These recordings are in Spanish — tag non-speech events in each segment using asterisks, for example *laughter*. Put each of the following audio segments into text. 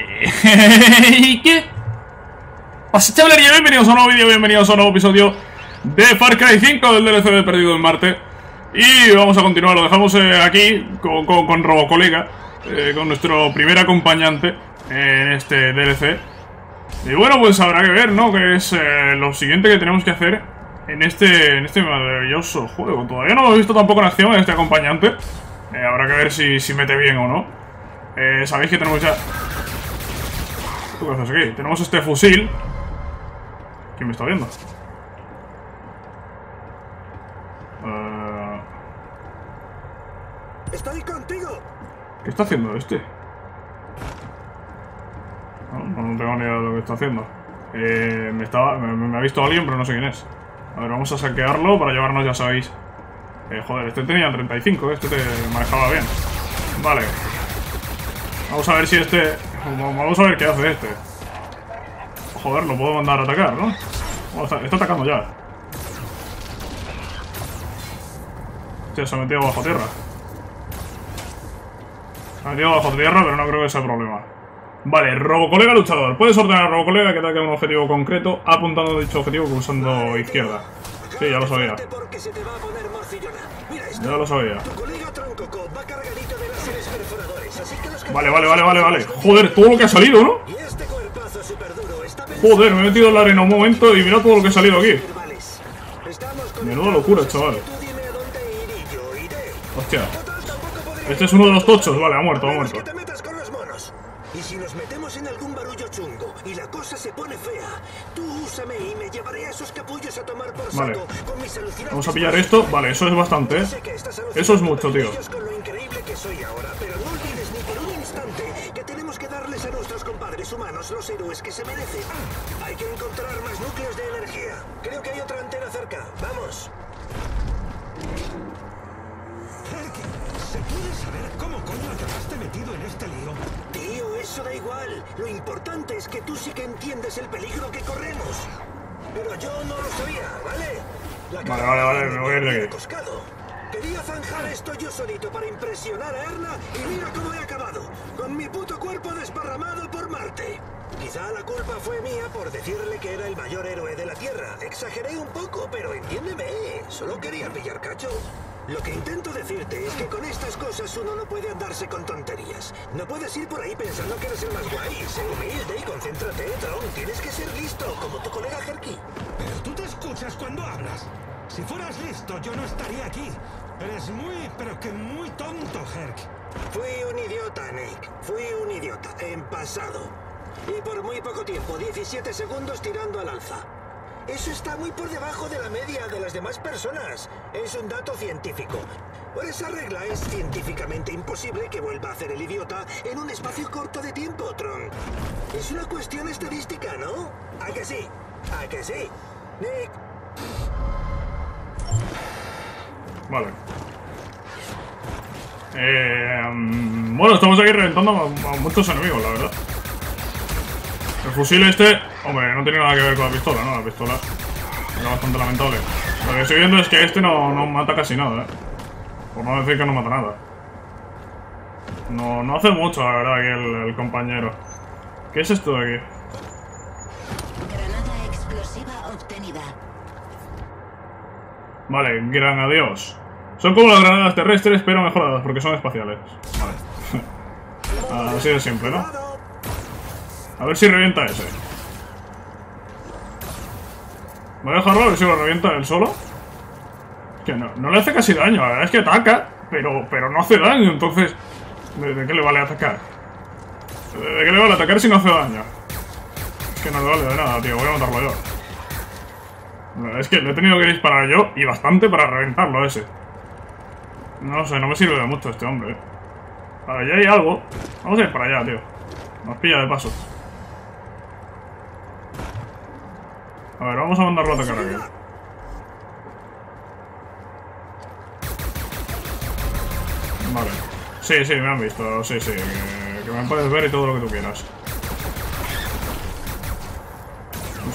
*laughs* ¿Y qué? Pasa chavalería, bienvenidos a un nuevo vídeo, bienvenidos a un nuevo episodio de Far Cry 5 del DLC de Perdido en Marte. Y vamos a continuar, lo dejamos eh, aquí con, con, con Robocolega eh, Con nuestro primer acompañante en este DLC Y bueno, pues habrá que ver, ¿no? Que es eh, lo siguiente que tenemos que hacer en este, en este maravilloso juego. Todavía no hemos visto tampoco en acción en este acompañante. Habrá que ver si, si mete bien o no. Sabéis que tenemos ya ¿Tú qué haces aquí? Tenemos este fusil. ¿Quién me está viendo? Uh... ¡Estoy contigo! ¿Qué está haciendo este? No, no tengo ni idea de lo que está haciendo. Eh, me, estaba, me, me, ha visto alguien, pero no sé quién es. A ver, vamos a saquearlo para llevarnos, ya sabéis. Eh, joder, este tenía 35, este te manejaba bien. Vale. Vamos a ver si este Vamos a ver qué hace este. Joder, lo puedo mandar a atacar, ¿no? está, atacando ya. Hostia, se ha metido bajo tierra. Se ha metido bajo tierra, pero no creo que sea problema. Vale, robocolega luchador. Puedes ordenar a robocolega que ataque a un objetivo concreto apuntando a dicho objetivo pulsando izquierda. Sí, ya lo sabía. Ya lo sabía. Vale, vale, vale, vale, vale. Joder, todo lo que ha salido, ¿no? Joder, me he metido en la arena un momento y mira todo lo que ha salido aquí. Menuda locura, chaval. Hostia. Este es uno de los tochos. Vale, ha muerto, ha muerto. Vamos a pillar esto. Vale, eso es bastante, ¿eh? Eso es mucho, tío. Que soy ahora, pero no olvides ni por un instante que tenemos que darles a nuestros compadres humanos los héroes que se merecen. Hay que encontrar más núcleos de energía. Creo que hay otra antena cerca. Vamos. ¿Se puede saber cómo coño acabaste metido en este lío? Tío, eso da igual. Lo importante es que tú sí que entiendes el peligro que corremos. Pero yo no lo sabía, ¿vale? La vale, vale, vale, me voy a ir. Quería zanjar esto yo solito para impresionar a Erna y mira cómo he acabado. Con mi puto cuerpo desparramado por Marte. Quizá la culpa fue mía por decirle que era el mayor héroe de la Tierra. Exageré un poco, pero entiéndeme. Solo quería pillar cacho. Lo que intento decirte es que con estas cosas uno no puede andarse con tonterías. No puedes ir por ahí pensando que eres el más guay. Sé humilde y concéntrate, Tron. Tienes que ser listo, como tu colega Herky. Pero tú te escuchas cuando hablas. Si fueras listo, yo no estaría aquí. Eres muy, pero que muy tonto, Herc. Fui un idiota, Nick. Fui un idiota, en pasado. Y por muy poco tiempo, 17 segundos tirando al alza. Eso está muy por debajo de la media de las demás personas. Es un dato científico. Por esa regla es científicamente imposible que vuelva a hacer el idiota en un espacio corto de tiempo, Tron. Es una cuestión estadística, ¿no? ¿A que sí? ¿A que sí? Nick. Vale. Eh, um, bueno, estamos aquí reventando a, muchos enemigos, la verdad. El fusil este, hombre, no tiene nada que ver con la pistola, ¿no? La pistola era bastante lamentable. Lo que estoy viendo es que este no, no mata casi nada, ¿eh? Por no decir que no mata nada. No, no hace mucho, la verdad, aquí el, el compañero. ¿Qué es esto de aquí? Granada explosiva obtenida. Vale, gran. Son como las granadas terrestres, pero mejoradas, porque son espaciales. Vale. *laughs* Así de simple, ¿no? A ver si revienta ese. Voy a dejarlo a ver si lo revienta él solo. Que no, no le hace casi daño, la verdad es que ataca, pero, pero no hace daño, entonces... ¿de, ¿De, qué le vale atacar? ¿De qué le vale atacar si no hace daño? Es que no le vale de nada, tío, voy a matarlo yo. Es que le he tenido que disparar yo y bastante para reventarlo ese. No sé, no me sirve de mucho este hombre. Vale, ya hay algo. Vamos a ir para allá, tío. Nos pilla de paso. A ver, vamos a mandarlo a atacar aquí. Vale. Sí, sí, me han visto. Sí, sí. Que, me puedes ver y todo lo que tú quieras.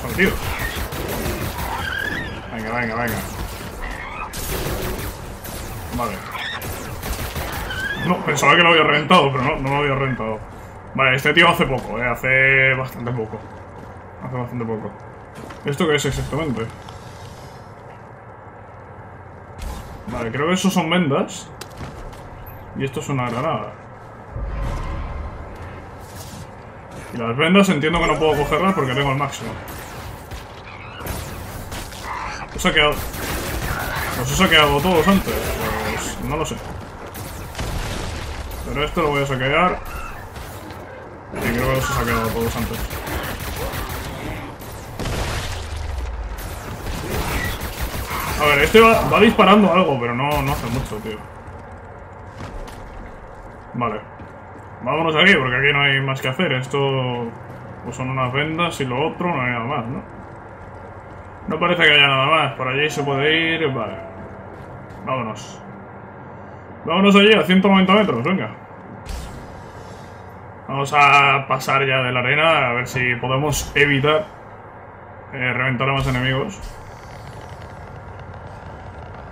A tío. Venga, venga, venga. Vale. No, pensaba que lo había reventado, pero no, no lo había reventado. Vale, este tío hace poco, eh. Hace bastante poco. Hace bastante poco. ¿Esto qué es exactamente? Vale, creo que esos son vendas. Y esto es una granada. Y las vendas entiendo que no puedo cogerlas porque tengo el máximo. Saqueado. ¿Los he saqueado todos antes? Pues no lo sé. Pero esto lo voy a saquear. Y creo que los he saqueado todos antes. A ver, este va, va disparando algo, pero no, no hace mucho, tío. Vale. Vámonos aquí, porque aquí no hay más que hacer. Esto pues son unas vendas y lo otro no hay nada más, ¿no? No parece que haya nada más. Por allí se puede ir. Vale. Vámonos. Vámonos allí a 190 metros, venga. Vamos a pasar ya de la arena a ver si podemos evitar eh, reventar a más enemigos.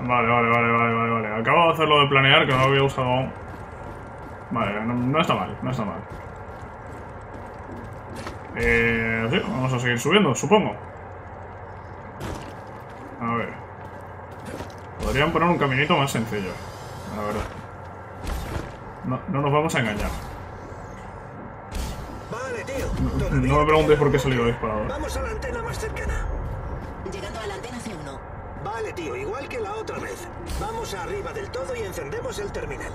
Vale, vale, vale, vale, vale, vale. Acabo de hacerlo de planear, que no había usado aún. Vale, no, está mal, no está mal. Eh, vamos a seguir subiendo, supongo. A ver. Podrían poner un caminito más sencillo. La verdad. No, no nos vamos a engañar. Vale, tío. No Todavía me preguntéis por qué he salido disparado. Vamos a la antena más cercana. Llegando a la antena C1. Vale, tío, igual que la otra vez. Vamos arriba del todo y encendemos el terminal.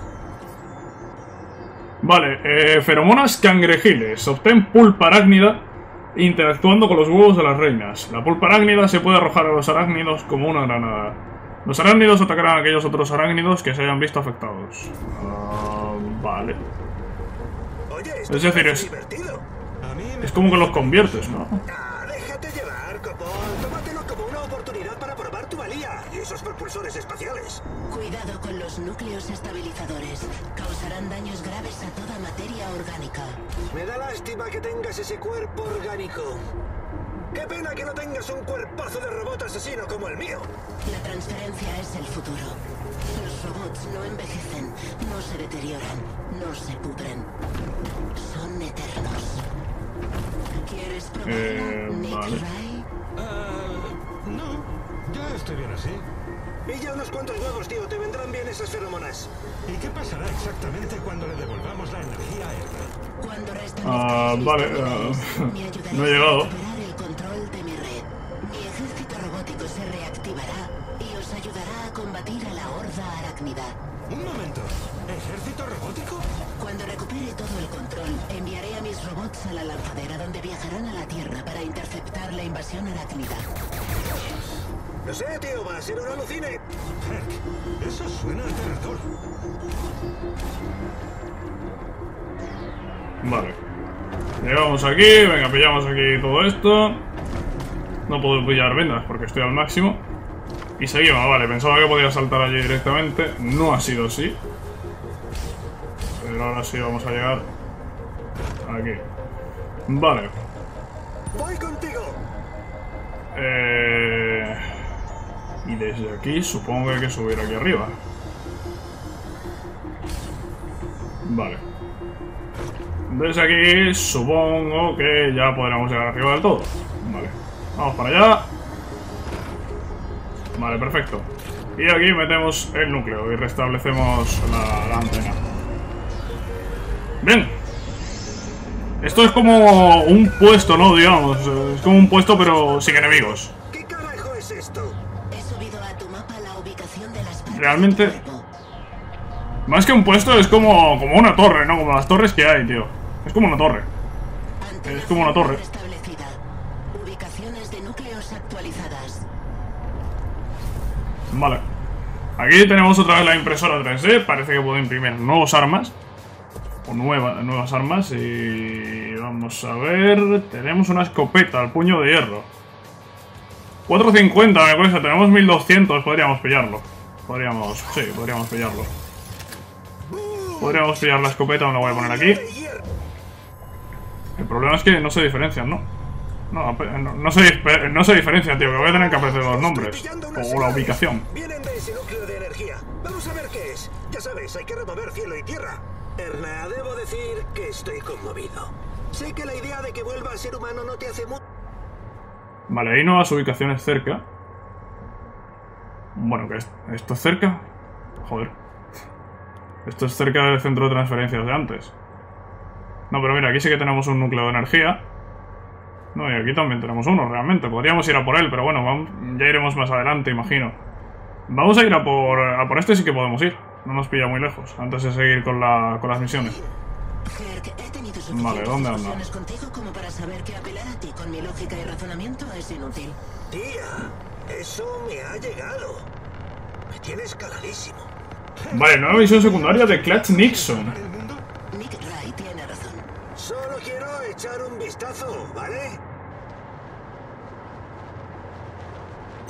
Vale, eh, feromonas cangrejiles. Obtén pulpa arácnida interactuando con los huevos de las reinas. La pulpa arácnida se puede arrojar a los arácnidos como una granada. Los arácnidos atacarán a aquellos otros arácnidos que se hayan visto afectados. Ah, vale. Oye, Es decir, es- Es como que los conviertes, ¿no? Ah, déjate llevar, copón. Tómatelo como una oportunidad para probar tu esos propulsores espaciales. Cuidado con los núcleos estabilizadores. Causarán daños graves a toda materia orgánica. Me da lástima que tengas ese cuerpo orgánico. Qué pena que no tengas un cuerpazo de robot asesino como el mío. La transferencia es el futuro. Los robots no envejecen, no se deterioran, no se pudren. Son eternos. ¿Quieres probarlo, Eh, Nick vale. Estoy bien así. Pilla unos cuantos huevos, tío. Te vendrán bien esas feromonas. ¿Y qué pasará exactamente cuando le devolvamos la energía a Erna? Cuando Ah, vale, ayudaréis no he llegado. Aquí, venga, pillamos aquí todo esto. No puedo pillar vendas porque estoy al máximo. Y seguimos, vale, pensaba que podía saltar allí directamente. No ha sido así. Pero ahora sí vamos a llegar aquí. Vale. Voy contigo. Eh... Y desde aquí supongo que hay que subir aquí arriba. Vale. Desde aquí supongo que ya podremos llegar arriba del todo. Vale. Vamos para allá. Vale, perfecto. Y aquí metemos el núcleo y restablecemos la, la antena. Bien. Esto es como un puesto, ¿no? Digamos. Es como un puesto pero sin enemigos. ¿Qué carajo es esto? He subido a tu mapa la ubicación de las Realmente-. Más que un puesto es como, como una torre, ¿no? Como las torres que hay, tío. Es como una torre. Es como una torre. restablecida. Ubicaciones de núcleos actualizadas. Vale. Aquí tenemos otra vez la impresora 3D. Parece que puedo imprimir nuevos armas. O nueva- nuevas armas. Y vamos a ver. Tenemos una escopeta, el puño de hierro. 450 me cuesta. Tenemos 1200. Podríamos pillarlo. Podríamos. Sí, podríamos pillarlo. Podríamos pillar la escopeta. Me la voy a poner aquí. Problema es que no se diferencian, ¿no? No, no, no se, no se diferencian, tío. Que voy a tener que aprender los nombres. O la ubicación. Vienen de ese núcleo de energía. Vamos a ver qué es. Ya sabes, hay que remover cielo y tierra. Erna, debo decir que estoy conmovido. Sé que la idea de que vuelva a ser humano no te hace mucho. Vale, hay nuevas ubicaciones cerca. Bueno, que es- esto es cerca. Joder. Esto es cerca del centro de transferencias de antes. No, pero mira, aquí sí que tenemos un núcleo de energía. No, y aquí también tenemos uno, realmente. Podríamos ir a por él, pero bueno, vamos- ya iremos más adelante, imagino. Vamos a ir a por, a por este, sí que podemos ir. No nos pilla muy lejos, antes de seguir con, la, con las misiones. Vale, ¿dónde anda? como para saber que apelar a ti con mi lógica y razonamiento es inútil. Tía, eso me ha llegado. Me tienes caladísimo. Vale, nueva misión secundaria de Clutch Nixon. Echar un vistazo, ¿vale?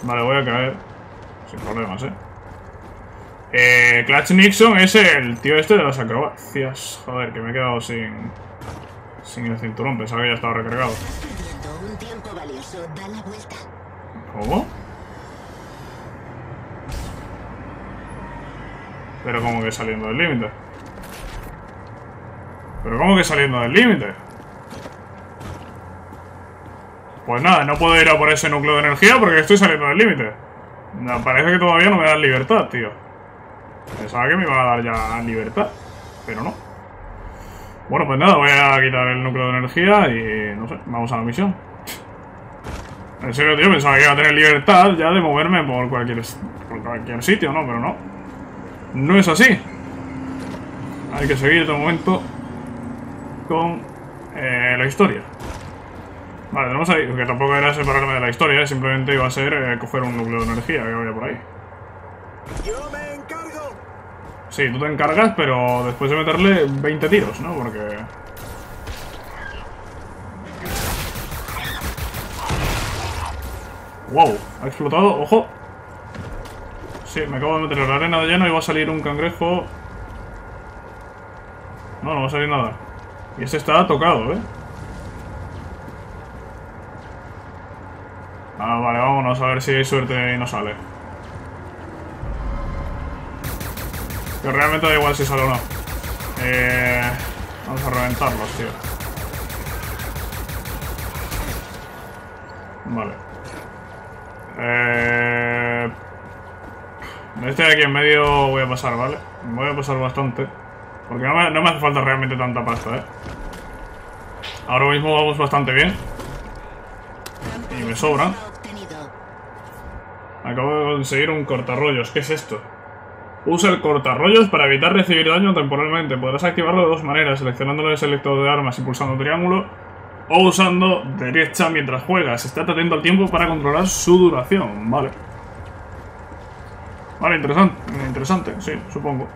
Vale, voy a caer. Sin problemas, eh. Eh, Clutch Nixon es el tío este de las acrobacias. Joder, que me he quedado sin... Sin el cinturón, pensaba que ya estaba recargado. ¿Cómo? Pero como que saliendo del límite. Pero como que saliendo del límite. Pues nada, no puedo ir a por ese núcleo de energía porque estoy saliendo del límite. Parece que todavía no me dan libertad, tío. Pensaba que me iba a dar ya libertad, pero no. Bueno, pues nada, voy a quitar el núcleo de energía y no sé, vamos a la misión. En serio, tío, pensaba que iba a tener libertad ya de moverme por cualquier, por cualquier sitio, ¿no? Pero no. No es así. Hay que seguir de momento con eh, la historia. Vale, tenemos ahí, que tampoco era separarme de la historia, simplemente iba a ser eh, coger un núcleo de energía que había por ahí. Yo me encargo. Sí, tú te encargas, pero después de meterle 20 tiros, ¿no? Porque... ¡Wow! Ha explotado, ¡ojo! Sí, me acabo de meter en la arena de lleno y va a salir un cangrejo... No, no va a salir nada. Y este está tocado, ¿eh? Ah, vale, vámonos a ver si hay suerte y no sale. Que realmente da igual si sale o no. Eh, vamos a reventarlos, tío. Vale. Eh, este de aquí en medio voy a pasar, ¿vale? Voy a pasar bastante. Porque no me, no me hace falta realmente tanta pasta, ¿eh? Ahora mismo vamos bastante bien. Y me sobra. Acabo de conseguir un cortarrollos. ¿Qué es esto? Usa el cortarrollos para evitar recibir daño temporalmente. Podrás activarlo de dos maneras, seleccionando el selector de armas y pulsando triángulo, o usando derecha mientras juegas. Estate atento al tiempo para controlar su duración. Vale. Vale, interesante. Interesante, sí, supongo.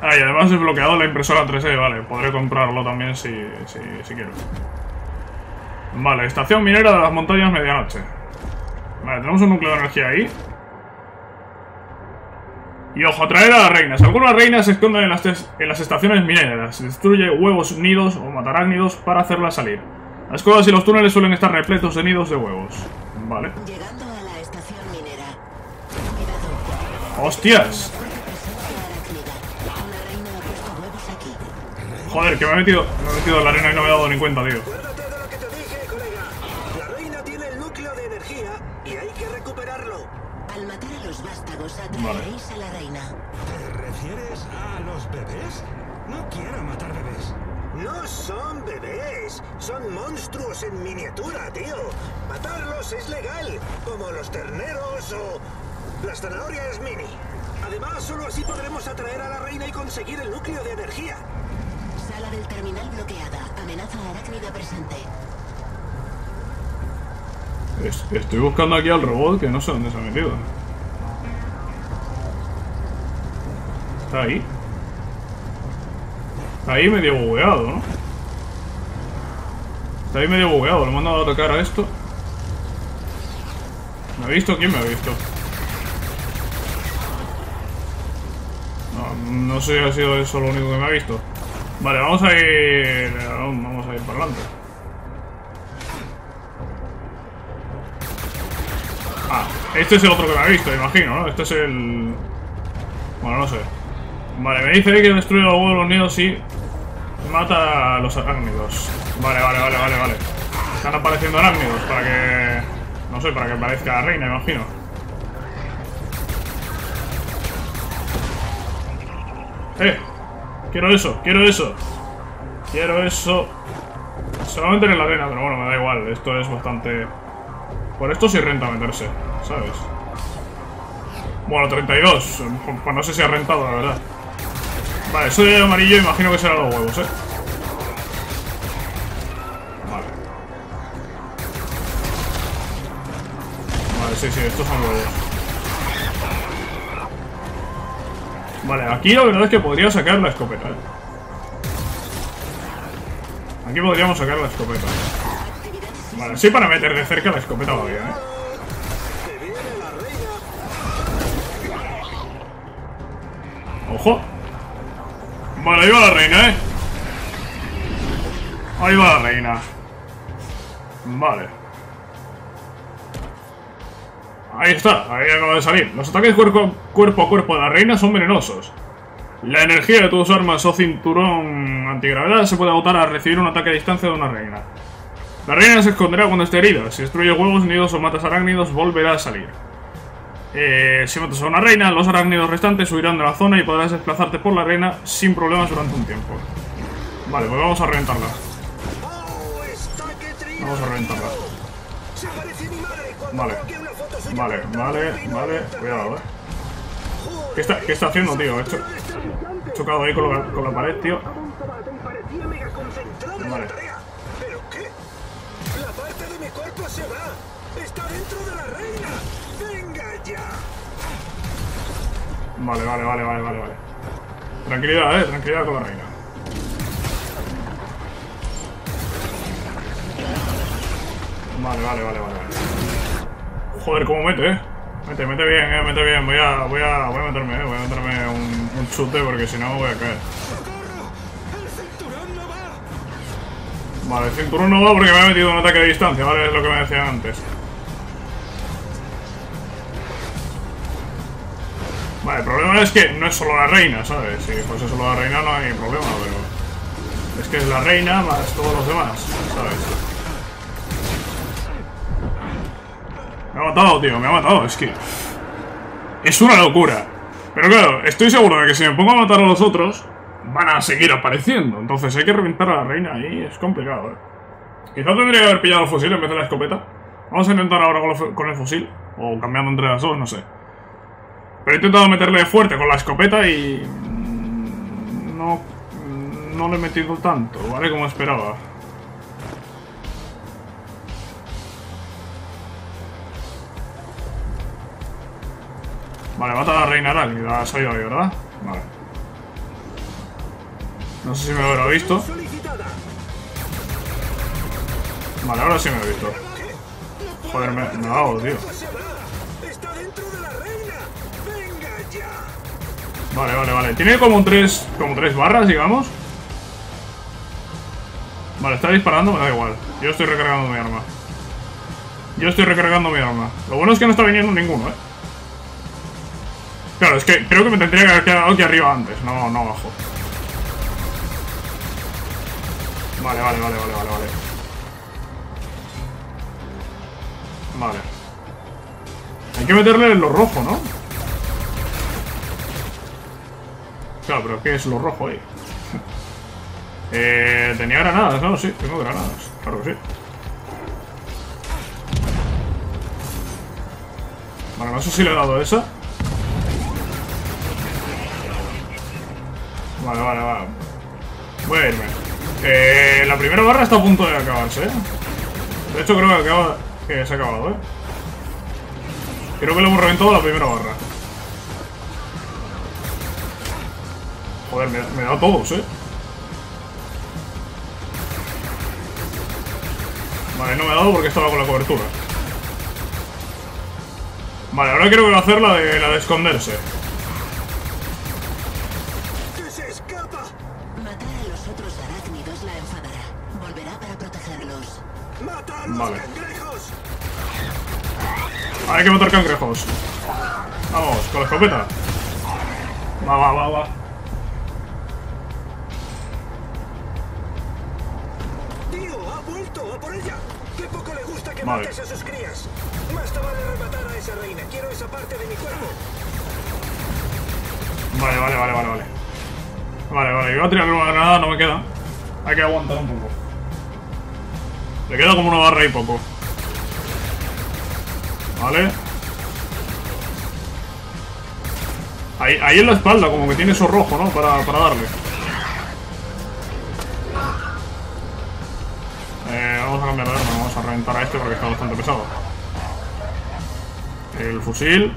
Ah, y además he bloqueado la impresora 3D, vale. Podré comprarlo también si, si, si quiero. Vale, estación minera de las montañas medianoche. Vale, tenemos un núcleo de energía ahí. Y ojo, atraer a las reinas. Algunas reinas se esconden en las, en las estaciones mineras. Destruye huevos, nidos o matarácnidos para hacerlas salir. Las cuevas y los túneles suelen estar repletos de nidos de huevos. Vale. Llegando a la estación minera. Cuidado. ¡Hostias! Joder, que me he metido, me he metido en la arena y no me he dado ni cuenta, tío. A la reina. ¿Te refieres a los bebés? No quiero matar bebés. No son bebés, son monstruos en miniatura, tío. Matarlos es legal, como los terneros o las zanahorias mini. Además, solo así podremos atraer a la reina y conseguir el núcleo de energía. Sala del terminal bloqueada. Amenaza arácnida presente. Es- Estoy buscando aquí al robot que no sé dónde se ha metido. Está ahí. Está ahí medio bugueado, ¿no? Está ahí medio bugueado. Le he mandado a atacar a esto. ¿Me ha visto? ¿Quién me ha visto? No, no sé si ha sido eso lo único que me ha visto. Vale, vamos a ir... Vamos a ir para adelante. Ah, este es el otro que me ha visto, imagino, ¿no? Este es el... Bueno, no sé. Vale, me dice que destruye los huevos de los nidos y mata a los arácnidos. Vale, vale, vale, vale, vale. Están apareciendo arácnidos para que... No sé, para que aparezca la reina, imagino. ¡Eh! Quiero eso, quiero eso. Quiero eso. Solamente en la arena, pero bueno, me da igual. Esto es bastante... Por esto sí renta meterse, ¿sabes? Bueno, 32. Pues no sé si ha rentado, la verdad. Vale, eso de amarillo imagino que será los huevos, ¿eh? Vale. Vale, sí, sí, estos son huevos. Vale, aquí la verdad es que podría sacar la escopeta, ¿eh? Aquí podríamos sacar la escopeta. Vale, sí para meter de cerca la escopeta va bien, ¿eh? ¡Ojo! Vale, ahí va la reina, ¿eh? Ahí va la reina. Vale. Ahí está, ahí acaba de salir. Los ataques cuerpo, cuerpo a cuerpo de la reina son venenosos. La energía de tus armas o cinturón antigravedad se puede agotar al recibir un ataque a distancia de una reina. La reina se esconderá cuando esté herida. Si destruye huevos, nidos o matas arácnidos, volverá a salir. Eh, si matas a una reina, los arácnidos restantes huirán de la zona y podrás desplazarte por la reina sin problemas durante un tiempo. Vale, pues vamos a reventarla. Vamos a reventarla. Vale. Vale, vale, vale. Cuidado, eh. ¿Qué está, haciendo, tío? He chocado ahí con con la pared, tío. Vale. ¿Pero qué? La parte de mi cuerpo se va. Está dentro de la reina. Vale, vale, vale, vale, vale, vale. Tranquilidad, eh, tranquilidad con la reina. Vale, vale, vale, vale. Joder, cómo mete, eh. Mete, mete bien, eh, mete bien. Voy a, voy a, voy a meterme, eh. Voy a meterme un, un chute porque si no me voy a caer. Vale, el cinturón no va porque me ha metido un ataque de distancia, ¿vale? Es lo que me decían antes. Vale, el problema es que no es solo la reina, ¿sabes? Si fuese solo la reina no hay problema, pero... Es que es la reina más todos los demás, ¿sabes? Me ha matado, tío, me ha matado, es que... Es una locura. Pero claro, estoy seguro de que si me pongo a matar a los otros, van a seguir apareciendo. Entonces hay que reventar a la reina y es complicado, ¿eh? Quizá tendría que haber pillado el fusil en vez de la escopeta. Vamos a intentar ahora con el fusil. O cambiando entre las dos, no sé. Pero he intentado meterle fuerte con la escopeta y... No... No le he metido tanto, ¿vale? Como esperaba. Vale, mata a la reina arácnida, ahí, ¿verdad? Vale. No sé si me lo habrá visto. Vale, ahora sí me lo he visto. Joder, me, me ha dado, tío. Vale, vale, vale. Tiene como tres, como tres barras, digamos. Vale, está disparando, me da igual. Yo estoy recargando mi arma. Yo estoy recargando mi arma. Lo bueno es que no está viniendo ninguno, ¿eh? Claro, es que creo que me tendría que haber quedado aquí arriba antes, no, no abajo. Vale, vale, vale, vale, vale, vale. Vale. Hay que meterle lo rojo, ¿no? Pero ¿qué es lo rojo ahí? *laughs* eh, tenía granadas, ¿no? Sí, tengo granadas. Claro que sí. Vale, no sé si le he dado esa. Vale, vale, vale. Voy a irme. Eh, la primera barra está a punto de acabarse, ¿eh? De hecho, creo que, acaba, que se ha acabado, ¿eh? Creo que le hemos reventado la primera barra. Joder, me, me da todos, ¿eh? Vale, no me ha dado porque estaba con la cobertura. Vale, ahora creo que va a hacer la de, la de esconderse. ¡Que se escapa! Matar a los otros arácnidos la enfadará. Volverá para protegerlos. ¡Mata a los Vale. cangrejos! Hay que matar cangrejos. Vamos, con la escopeta. Va, va, va, va. ¡Ha vuelto! ¡A por ella! ¡Qué poco le gusta que Vale. mates a sus crías! Más te vale rematar a esa reina. Quiero esa parte de mi cuerpo. Vale, vale, vale, vale, vale. Vale, vale, iba a tirar una granada, no me queda. Hay que aguantar un poco. Le queda como una barra y poco. Vale. Ahí, ahí en la espalda, como que tiene eso rojo, ¿no? Para, para darle. A este porque está bastante pesado. El fusil.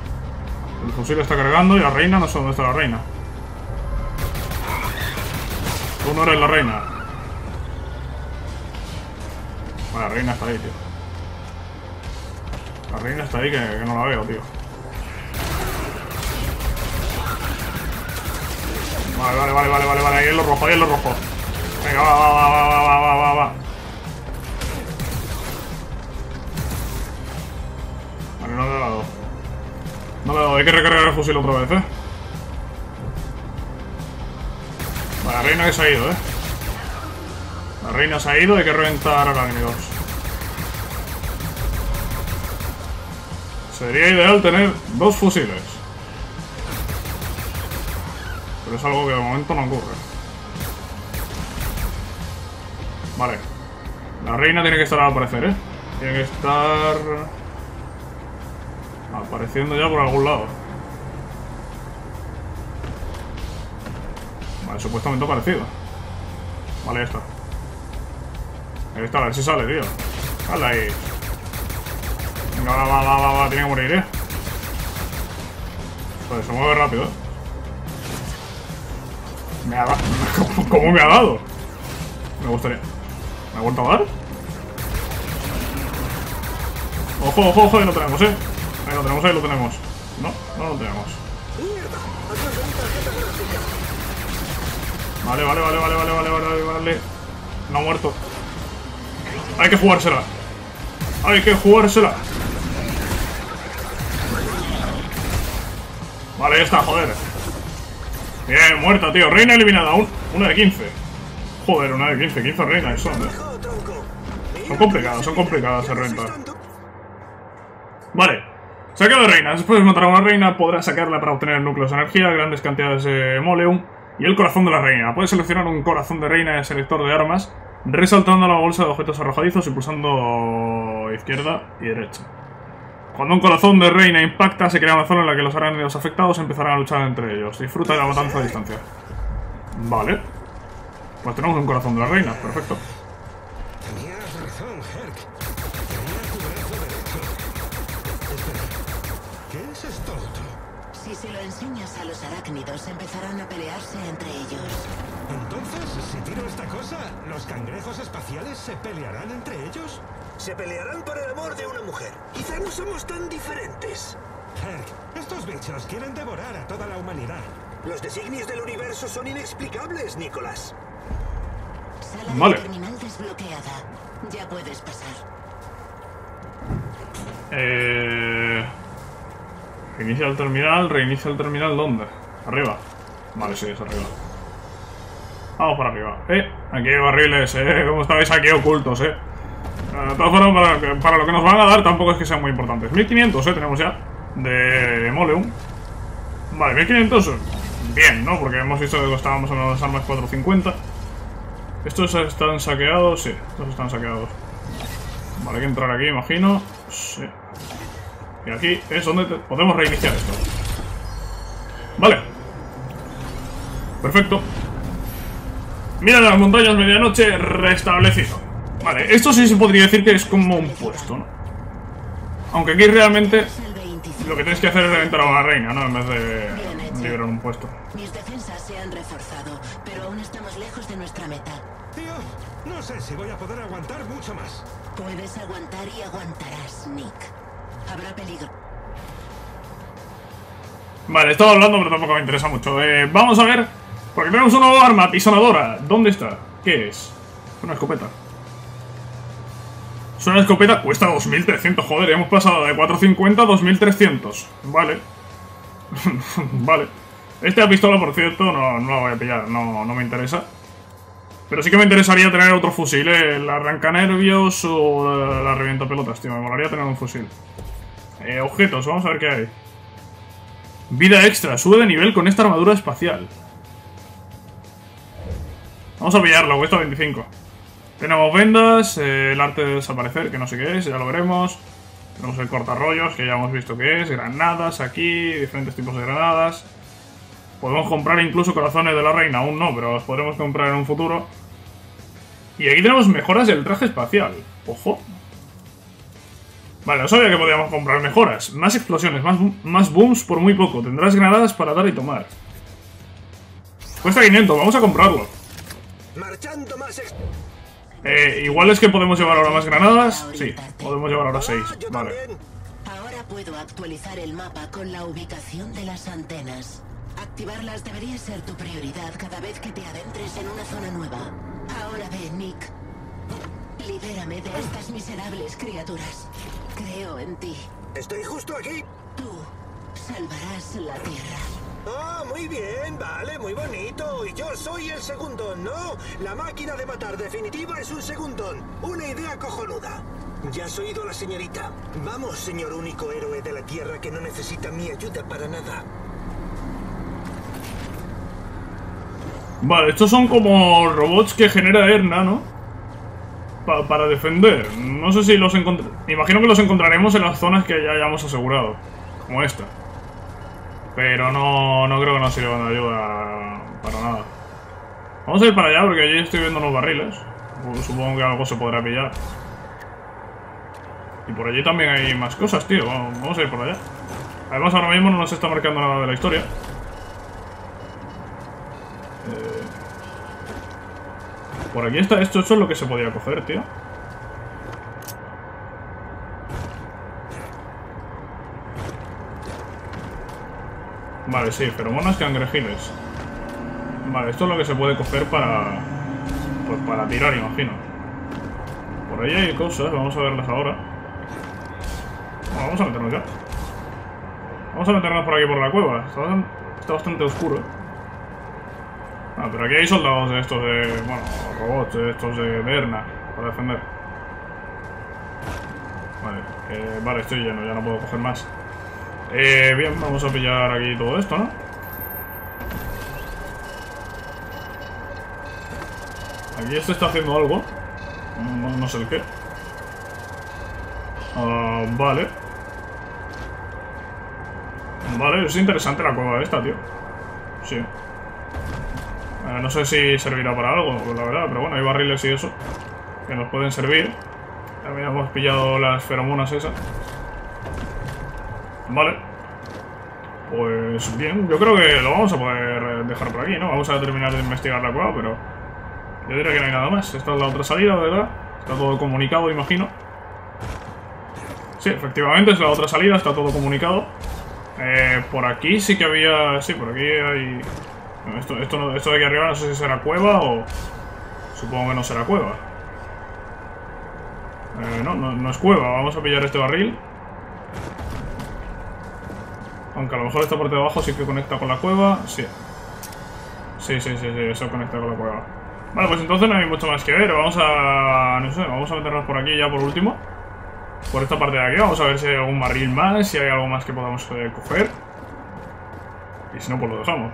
El fusil está cargando y la reina, no sé dónde está la reina. Tú no eres la reina. Vale, la reina está ahí, tío. La reina está ahí que, que no la veo, tío. Vale, vale, vale, vale, vale, vale, ahí es lo rojo, ahí es lo rojo. Venga, va, va, va, va, va, va, va, va, No hay que recargar el fusil otra vez, eh. Vale, la reina que se ha ido, eh. La reina se ha ido, hay que reventar arácnidos. Sería ideal tener dos fusiles. Pero es algo que de momento no ocurre. Vale. La reina tiene que estar al aparecer, ¿eh? Tiene que estar... Apareciendo ya por algún lado. Vale, supuestamente aparecido. Vale, ya está. Ahí está, a ver si sale, tío. Sale ahí. Venga, va, va, va, va, va, tiene que morir, ¿eh? Se mueve rápido, ¿eh? Me ha dado. *laughs* ¿Cómo, me ha dado? Me gustaría. ¿Me ha vuelto a dar? Ojo, ojo, ojo, ahí lo tenemos, ¿eh? Ahí lo tenemos, ahí lo tenemos. No, no lo tenemos. Vale, vale, vale, vale, vale, vale, vale, vale. No ha muerto. Hay que jugársela. Hay que jugársela. Vale, ya está, joder. Bien, muerta, tío. Reina eliminada. Un- una de 15. Joder, una de 15. 15 reinas son. Son complicadas, son complicadas de ¿Estás rentar. Vale. Saqueo de reinas. Después de matar a una reina, podrás sacarla para obtener núcleos de energía, grandes cantidades de moleum y el corazón de la reina. Puedes seleccionar un corazón de reina en el selector de armas, resaltando la bolsa de objetos arrojadizos y pulsando izquierda y derecha. Cuando un corazón de reina impacta, se crea una zona en la que los arácnidos afectados empezarán a luchar entre ellos. Disfruta de la matanza a distancia. Vale. Pues tenemos un corazón de la reina, perfecto. Los arácnidos, empezarán a pelearse entre ellos. Entonces, si tiro esta cosa, ¿los cangrejos espaciales se pelearán entre ellos? Se pelearán por el amor de una mujer. Quizá no somos tan diferentes. Herc, estos bichos quieren devorar a toda la humanidad. Los designios del universo son inexplicables, Nicolás. Sala Vale. de terminal desbloqueada. Ya puedes pasar. Eh... Reinicia el terminal, reinicia el terminal, ¿dónde? Arriba. Vale, sí, es arriba. Vamos para arriba. Eh, aquí hay barriles, eh, *laughs* como estáis aquí ocultos, eh. Eh, De todas formas, para, lo que nos van a dar tampoco es que sean muy importantes. 1500, eh, tenemos ya. De Moleum. Vale, 1500. Bien, ¿no? Porque hemos visto que costábamos en las armas 450. ¿Estos están saqueados? Sí, estos están saqueados. Vale, hay que entrar aquí, imagino. Sí. Y aquí es donde podemos reiniciar esto. Vale. Perfecto. Mira las montañas medianoche restablecido. Vale, esto sí se podría decir que es como un puesto, ¿no? Aunque aquí realmente Es el 25. lo que tienes que hacer es reventar a una reina, ¿no? En vez Bien de liberar un puesto. Mis defensas se han reforzado, pero aún estamos lejos de nuestra meta. Tío, no sé si voy a poder aguantar mucho más. Puedes aguantar y aguantarás, Nick. Habrá peligro. Vale, estaba hablando, pero tampoco me interesa mucho. Eh, vamos a ver, porque tenemos una nueva arma, pisonadora. ¿Dónde está? ¿Qué es? Una escopeta. Es una escopeta, cuesta 2300, joder, hemos pasado de 450 a 2300. Vale. *laughs* vale. Esta pistola, por cierto, no, no la voy a pillar, no, no me interesa. Pero sí que me interesaría tener otro fusil, ¿eh? El arrancanervios o la, la revienta pelotas, tío. Me molaría tener un fusil. Eh, objetos, vamos a ver qué hay. Vida extra, sube de nivel con esta armadura espacial. Vamos a pillarlo, cuesta 25. Tenemos vendas, eh, el arte de desaparecer, que no sé qué es, ya lo veremos. Tenemos el cortarrollos, que ya hemos visto qué es, granadas aquí, diferentes tipos de granadas. Podemos comprar incluso corazones de la reina, aún no, pero los podremos comprar en un futuro. Y aquí tenemos mejoras del traje espacial. Ojo. Vale, no sabía que podíamos comprar mejoras. Más explosiones, más, más booms por muy poco. Tendrás granadas para dar y tomar. Cuesta 500, vamos a comprarlo. Marchando más ex- Eh, igual es que podemos llevar ahora más granadas. Sí, podemos llevar ahora 6. Ah, yo Vale. Ahora puedo actualizar el mapa con la ubicación de las antenas. Activarlas debería ser tu prioridad cada vez que te adentres en una zona nueva. Ahora ve, Nick. Libérame de estas miserables criaturas. Creo en ti. Estoy justo aquí. Tú salvarás la Tierra. Ah, muy bien, vale, muy bonito. Y yo soy el segundón, ¿no? La máquina de matar definitiva es un segundón. Una idea cojonuda. Ya has oído a la señorita. Vamos, señor único héroe de la Tierra que no necesita mi ayuda para nada. Vale, estos son como robots que genera Erna, ¿no? Pa- para defender. No sé si los encontraremos. Imagino que los encontraremos en las zonas que ya hayamos asegurado. Como esta. Pero no, no creo que nos sirvan de ayuda para nada. Vamos a ir para allá porque allí estoy viendo unos barriles. Supongo que algo se podrá pillar. Y por allí también hay más cosas, tío. Vamos a ir por allá. Además ahora mismo no nos está marcando nada de la historia. Por aquí está esto, esto es lo que se podía coger, tío. Vale, sí, feromonas cangrejiles. Vale, esto es lo que se puede coger para... Pues para tirar, imagino. Por ahí hay cosas, vamos a verlas ahora. Bueno, vamos a meternos ya. Vamos a meternos por aquí por la cueva. Está bastante, está bastante oscuro. Ah, pero aquí hay soldados de estos de... Bueno, robots de estos de, de Erna para defender. Vale, eh, vale, estoy lleno, ya no puedo coger más. Eh, bien, vamos a pillar aquí todo esto, ¿no? Aquí este está haciendo algo. No, sé el qué. Ah, vale. Vale, es interesante la cueva esta, tío. Sí. Eh, no sé si servirá para algo, la verdad, pero bueno, hay barriles y eso que nos pueden servir. También hemos pillado las feromonas esas. Vale. Pues bien, yo creo que lo vamos a poder dejar por aquí, ¿no? Vamos a terminar de investigar la cueva, pero yo diría que no hay nada más. Esta es la otra salida, ¿verdad? Está todo comunicado, imagino. Sí, efectivamente es la otra salida, está todo comunicado. Eh, por aquí sí que había... Sí, por aquí hay... Esto, esto, esto de aquí arriba no sé si será cueva o... Supongo que no será cueva. Eh, no, no es cueva. Vamos a pillar este barril. Aunque a lo mejor esta parte de abajo sí que conecta con la cueva. Sí. Sí, sí, sí, sí, eso conecta con la cueva. Vale, pues entonces no hay mucho más que ver. Vamos a... No sé, vamos a meternos por aquí ya por último. Por esta parte de aquí. Vamos a ver si hay algún barril más, si hay algo más que podamos eh, coger. Y si no, pues lo dejamos.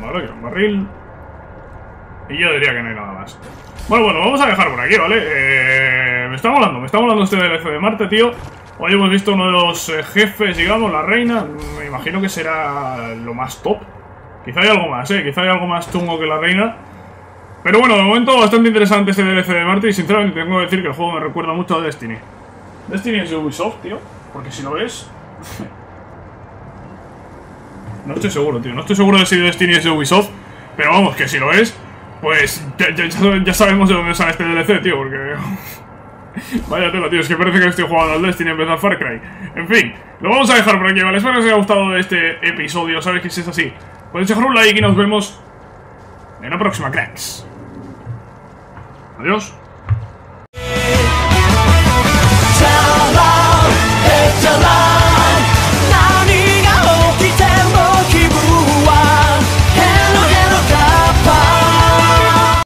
Vale, que un barril. Y yo diría que no hay nada más. Bueno, bueno, vamos a dejar por aquí, ¿vale? Eh, me está molando, me está molando este DLC de Marte, tío. Hoy hemos visto uno de los eh, jefes, digamos, la reina. Me imagino que será lo más top. Quizá hay algo más, ¿eh? Quizá hay algo más chungo que la reina. Pero bueno, de momento bastante interesante este DLC de Marte y sinceramente tengo que decir que el juego me recuerda mucho a Destiny. Destiny es Ubisoft, tío. Porque si lo ves... *laughs* No estoy seguro, tío. No estoy seguro de si Destiny es Ubisoft. Pero vamos, que si lo es, pues ya, ya- ya- sabemos de dónde sale este DLC, tío. Porque... *laughs* Vaya tela, tío. Es que parece que estoy jugando al Destiny en vez de Far Cry. En fin, lo vamos a dejar por aquí, ¿vale? Espero que os haya gustado este episodio. Sabéis que si es así, podéis dejar un like y nos vemos en la próxima, cracks. Adiós. It's